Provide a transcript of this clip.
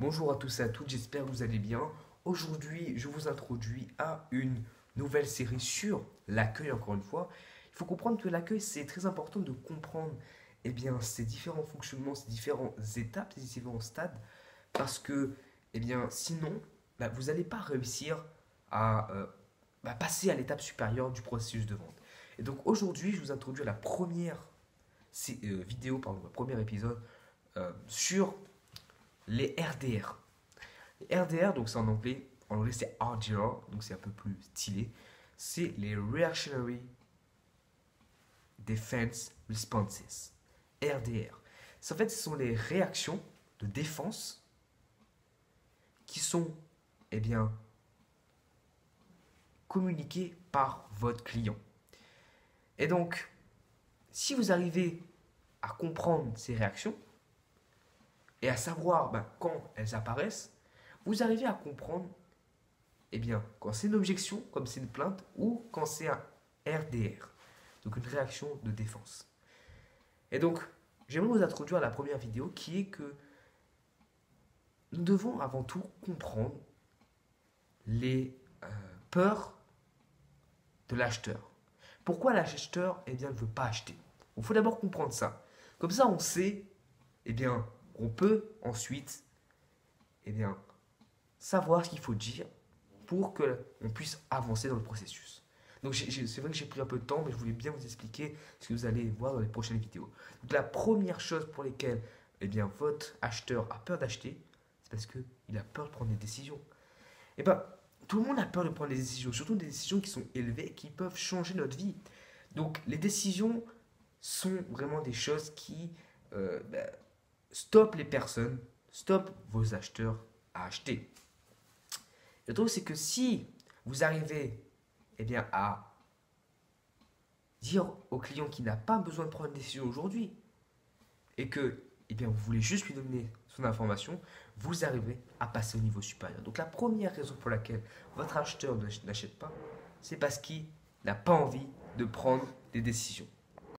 Bonjour à tous et à toutes, j'espère que vous allez bien. Aujourd'hui, je vous introduis à une nouvelle série sur l'accueil, encore une fois. Il faut comprendre que l'accueil, c'est très important de comprendre eh bien, ces différents fonctionnements, ces différentes étapes, ces différents stades, parce que eh sinon, bah, vous n'allez pas réussir à euh, bah, passer à l'étape supérieure du processus de vente. Et donc aujourd'hui, je vous introduis à la première euh, vidéo, pardon, le premier épisode euh, sur les RDR. Les RDR, donc c'est en anglais, en anglais c'est RDR, donc c'est un peu plus stylé. C'est les Reactionary Defense Responses. RDR. En fait, ce sont les réactions de défense qui sont, eh bien, communiquées par votre client. Et donc, si vous arrivez à comprendre ces réactions et à savoir ben, quand elles apparaissent, vous arrivez à comprendre eh bien, quand c'est une objection, comme c'est une plainte, ou quand c'est un RDR, donc une réaction de défense. Et donc, j'aimerais vous introduire à la première vidéo qui est que nous devons avant tout comprendre les euh, peurs de l'acheteur. Pourquoi l'acheteur eh ne veut pas acheter? Il faut d'abord comprendre ça. Comme ça, on sait, eh bien, on peut ensuite eh bien, savoir ce qu'il faut dire pour qu'on puisse avancer dans le processus. Donc c'est vrai que j'ai pris un peu de temps, mais je voulais bien vous expliquer ce que vous allez voir dans les prochaines vidéos. Donc la première chose pour laquelle eh bien, votre acheteur a peur d'acheter, c'est parce qu'il a peur de prendre des décisions. Et eh bien, tout le monde a peur de prendre des décisions, surtout des décisions qui sont élevées, qui peuvent changer notre vie. Donc les décisions sont vraiment des choses qui euh, ben, stoppent les personnes, stoppent vos acheteurs à acheter. Le truc, c'est que si vous arrivez eh bien, à dire au client qu'il n'a pas besoin de prendre une décision aujourd'hui et que eh vous voulez juste lui donner son information, vous arrivez à passer au niveau supérieur. Donc la première raison pour laquelle votre acheteur n'achète pas, c'est parce qu'il n'a pas envie de prendre des décisions.